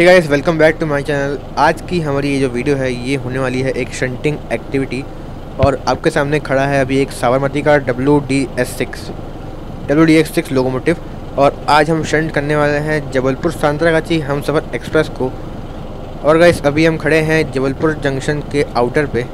Hey guys welcome back to my channel आज की हमारी ये जो वीडियो है, ये होने वाली है एक शंटिंग एक्टिविटी और आपके सामने खड़ा है अभी एक साबरमती का W D S six W D X six locomotive और आज हम शंट करने वाले हैं जबलपुर सांतरागाची हम सफ़र एक्सप्रेस को। और गाइस अभी हम खड़े हैं जबलपुर जंक्शन के आउटर पे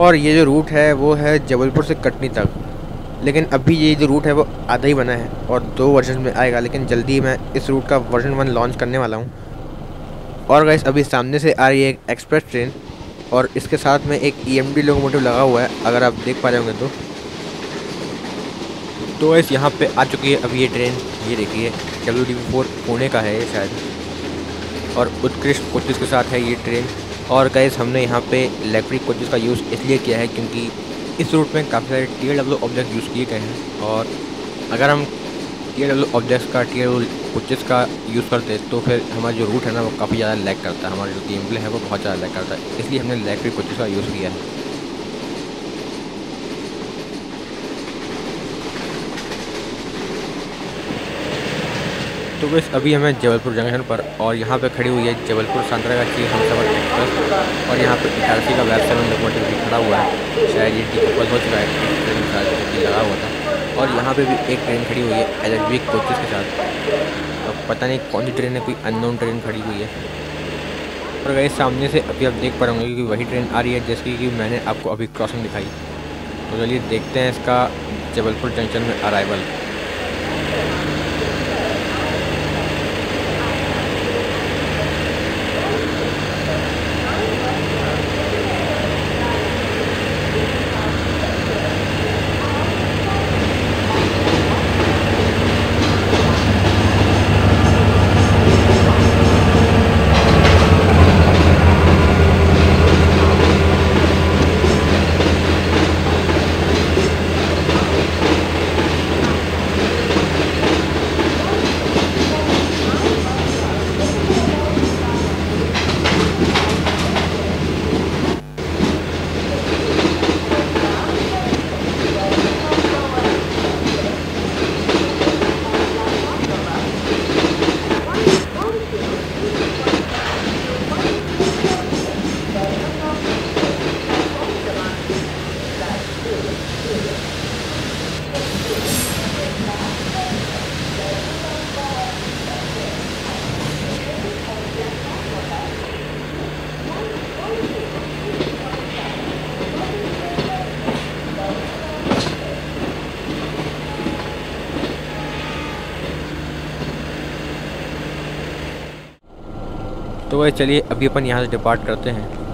और ये जो रूट है, वो है जबलपुर से कटनी तक। लेकिन अभी ये जो रूट है, वो आधा ही बना है और दो वर्जन में आएगा, लेकिन जल्दी मैं इस रूट का वर्जन वन लॉन्च करने वाला हूँ। और गैस अभी सामने से आ रही है एक एक्सप्रेस ट्रेन और इसके साथ में एक ई एम डी लोकोमोटिव लगा हुआ है, अगर आप देख पा रहे होंगे तो। तो गैस यहाँ पे आ चुकी है अभी ये ट्रेन ये देखिए डब्ल्यू डी फोर पुणे का है ये शायद। और उत्कृष्ट कोचेज़ के साथ है ये ट्रेन और गैस हमने यहाँ पे इलेक्ट्रिक कोचेज़ का यूज़ इसलिए किया है क्योंकि इस रूट में काफ़ी सारे टी डब्ल्यू ऑब्जेक्ट यूज़ किए गए हैं। और अगर हम टी डब्ल्यू ऑब्जेक्ट्स का टी डब्ल्यू कोचेस का यूज़ करते तो फिर हमारा जो रूट है ना, वो काफ़ी ज़्यादा लैक करता है। हमारा जो गेम प्ले है, वो बहुत ज़्यादा लैक करता है। इसलिए हमने इलेक्ट्रिक कोचेस का यूज़ किया है। तो बस अभी हमें जबलपुर जंक्शन पर और यहाँ पे खड़ी हुई है जबलपुर सांतरागाछी हम सफ़र एक्सप्रेस और यहाँ पे इटारसी का वेब सेवन लोकोमोटिव भी खड़ा हुआ है। शायद ये डिकपल हो चुका है लगा हुआ था। और यहाँ पे भी एक ट्रेन खड़ी हुई है एल कोचेस के साथ। अब पता नहीं कौन सी ट्रेन है, कोई अननोन ट्रेन खड़ी हुई है। और गए सामने से अभी आप देख पा रहे होंगे कि वही ट्रेन आ रही है जैसे कि मैंने आपको अभी क्रॉसिंग दिखाई। तो चलिए देखते हैं इसका जबलपुर जंक्शन में अराइवल तो वह चलिए अभी अपन यहाँ से डिपार्ट करते हैं।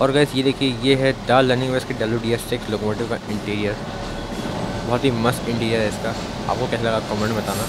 और गैस ये देखिए, ये है डाल लर्निंग वेस्ट के W D S six locomotive का इंटीरियर बहुत ही मस्त इंटीरियर है इसका. आपको कैसा लगा कमेंट बताना.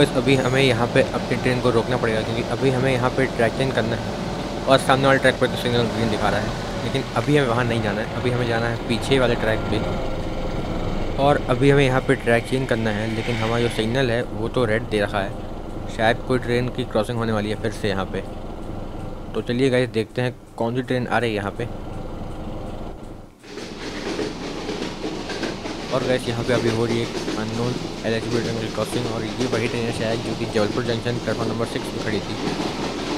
बस अभी हमें यहाँ पे अपनी ट्रेन को रोकना पड़ेगा क्योंकि अभी हमें यहाँ पे ट्रैक चेंज करना है और सामने वाले ट्रैक पर तो सिग्नल ग्रीन दिखा रहा है, लेकिन अभी हमें वहाँ नहीं जाना है। अभी हमें जाना है पीछे वाले ट्रैक पे। और अभी हमें यहाँ पे ट्रैक चेंज करना है, लेकिन हमारा जो सिग्नल है, वो तो रेड दे रखा है। शायद कोई ट्रेन की क्रॉसिंग होने वाली है फिर से यहाँ पर तो चलिए गाइस देखते हैं कौन सी ट्रेन आ रही है यहाँ पे। और गैस यहाँ पे अभी हो रही है अननोन एल एच क्रॉसिंग और ये वही ट्रेन शायद जो कि Jabalpur junction platform number six में खड़ी थी।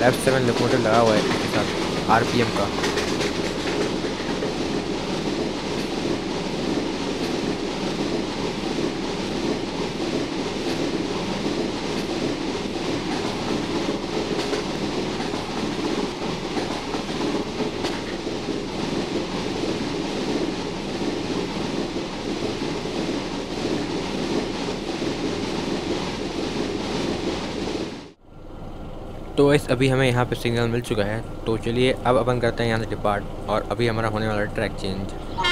लेफ़्ट सेवन लोकोमोटिव लगा हुआ है इसके साथ आरपीएम का। तो वैसे अभी हमें यहाँ पे सिग्नल मिल चुका है तो चलिए अब अपन करते हैं यहाँ से डिपार्ट और अभी हमारा होने वाला ट्रैक चेंज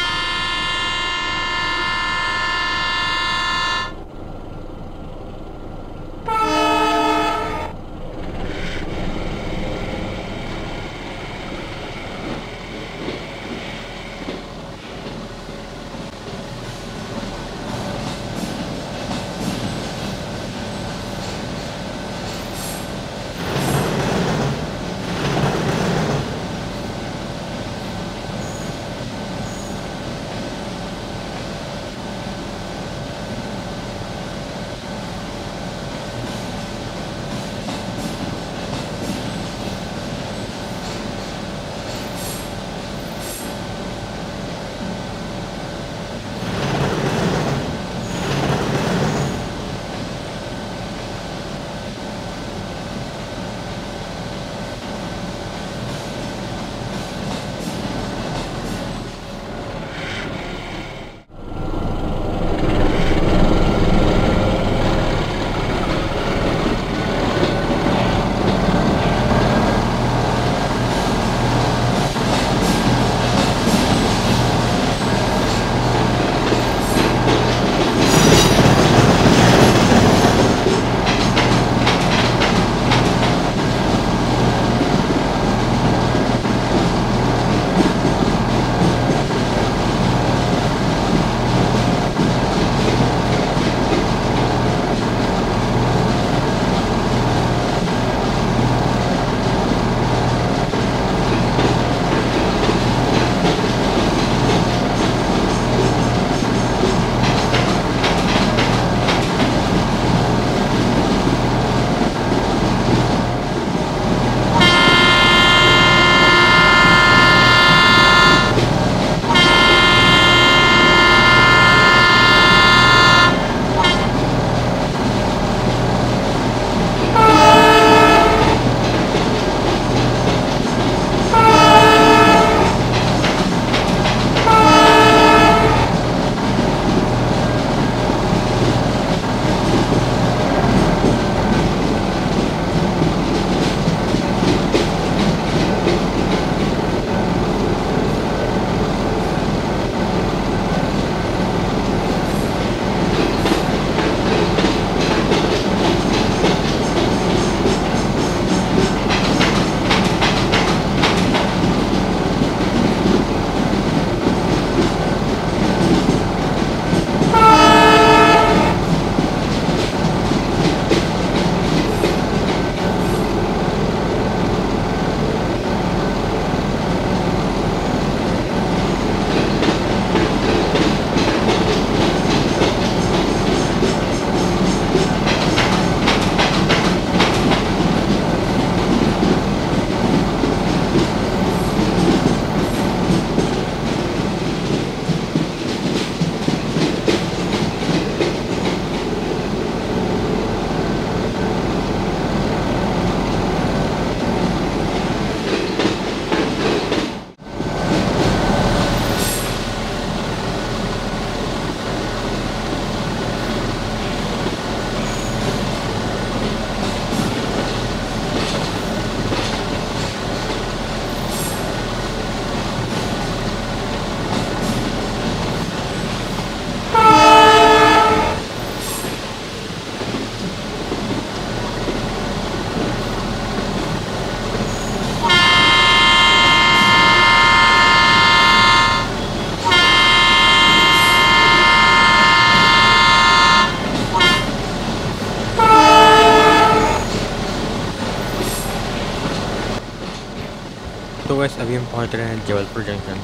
अभी हम पहुँच रहे हैं जबलपुर जंक्शन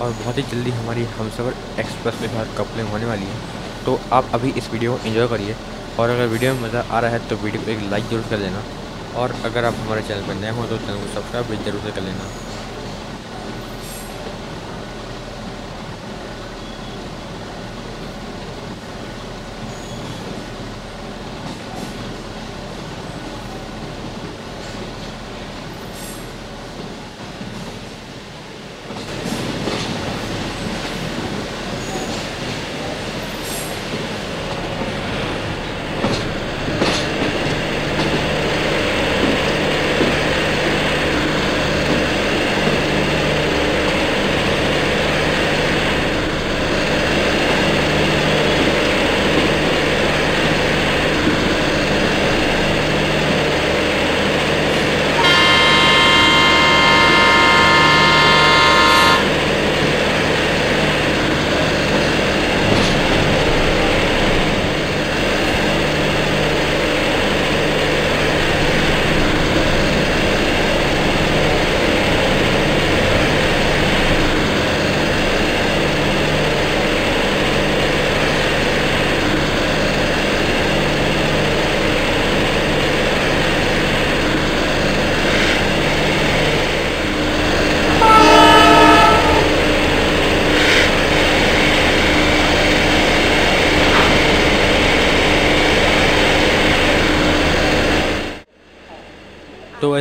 और बहुत ही जल्दी हमारी हमसफ़र एक्सप्रेस के साथ कपलिंग होने वाली है। तो आप अभी इस वीडियो को इन्जॉय करिए और अगर वीडियो में मज़ा आ रहा है तो वीडियो को एक लाइक ज़रूर कर देना और अगर आप हमारे चैनल पर नए हो तो चैनल को सब्सक्राइब भी ज़रूर से कर लेना।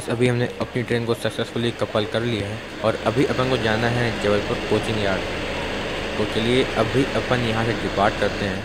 अभी हमने अपनी ट्रेन को सक्सेसफुली कपल कर लिया है और अभी अपन को जाना है जबलपुर कोचिंग यार्ड। तो चलिए, अभी अपन यहाँ से डिपार्ट करते हैं।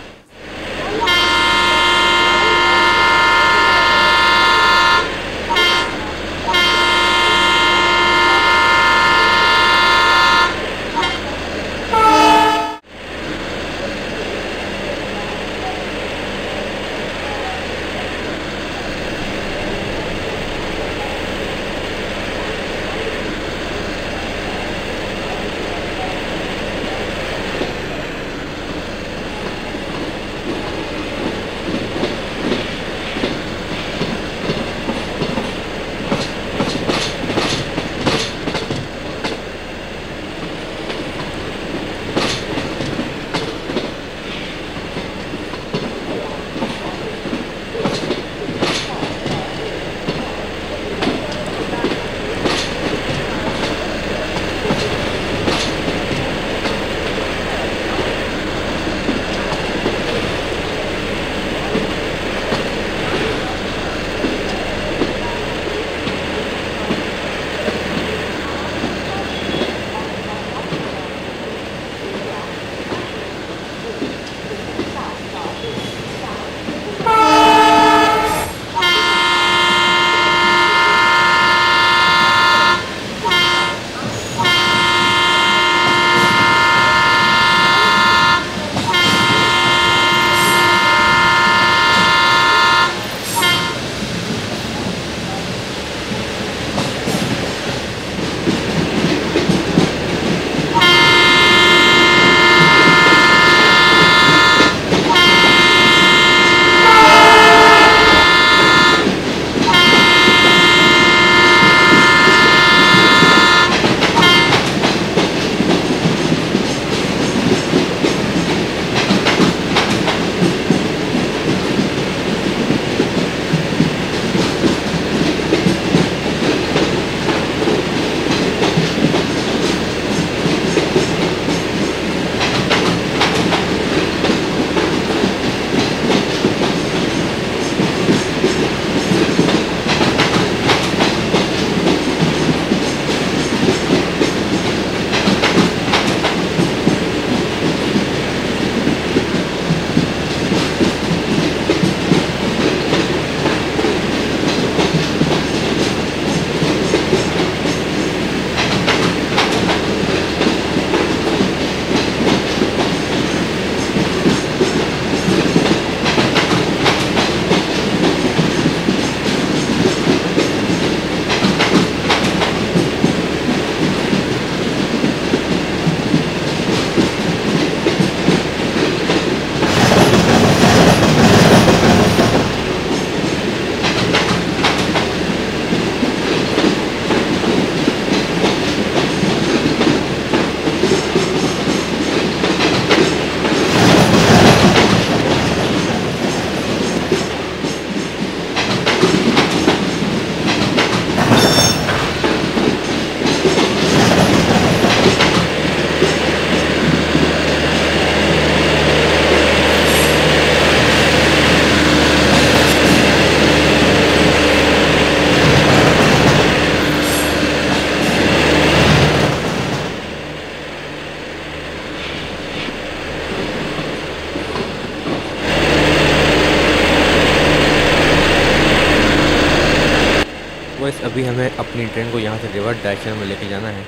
बस अभी हमें अपनी ट्रेन को यहाँ से रिवर्स डायरेक्शन में लेके जाना है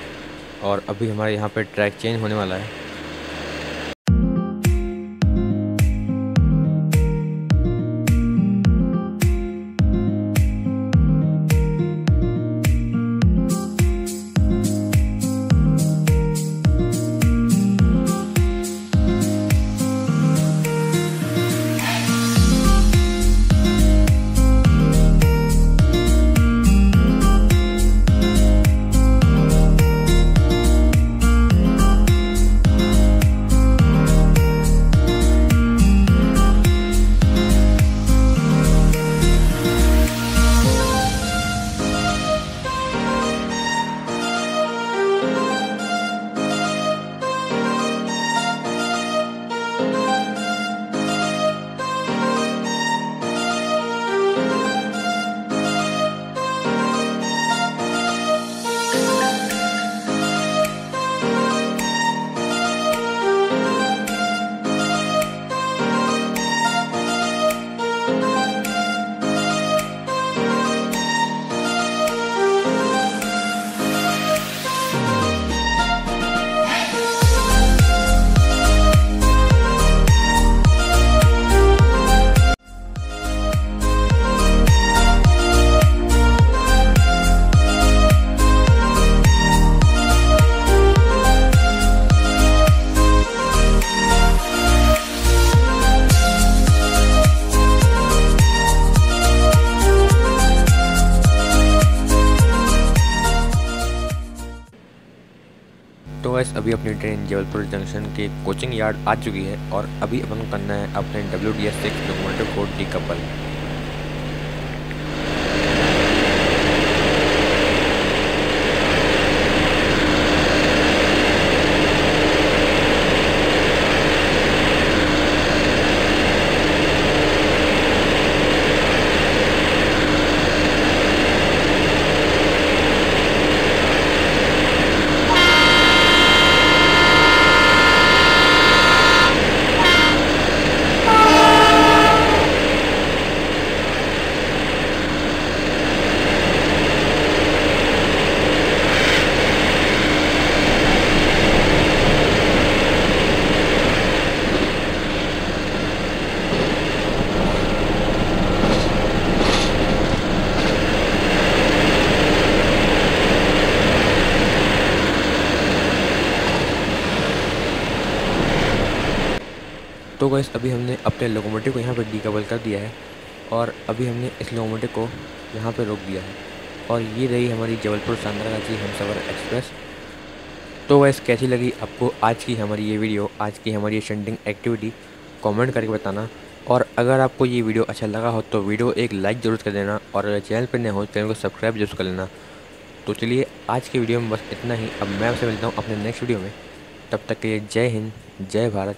और अभी हमारे यहाँ पे ट्रैक चेंज होने वाला है। वैसे अभी अपनी ट्रेन जबलपुर जंक्शन के कोचिंग यार्ड आ चुकी है और अभी अपन करना है अपने W D S six locomotive को डीकपल तो गैस अभी हमने अपने लोकोमोटिव को यहाँ पर डिकबल कर दिया है और अभी हमने इस लोकोमोटिव को यहाँ पर रोक दिया है। और ये रही हमारी जबलपुर सांद्रागाछी हमसफ़र एक्सप्रेस तो वैस कैसी लगी आपको आज की हमारी ये वीडियो आज की हमारी ये शंटिंग एक्टिविटी कमेंट करके बताना। और अगर आपको ये वीडियो अच्छा लगा हो तो वीडियो एक लाइक ज़रूर कर देना और अगर चैनल पर नए हो, चैनल को सब्सक्राइब ज़रूर कर लेना। तो चलिए आज की वीडियो में बस इतना ही। अब मैं आपसे मिलता हूँ अपने नेक्स्ट वीडियो में। तब तक के लिए जय हिंद, जय भारत।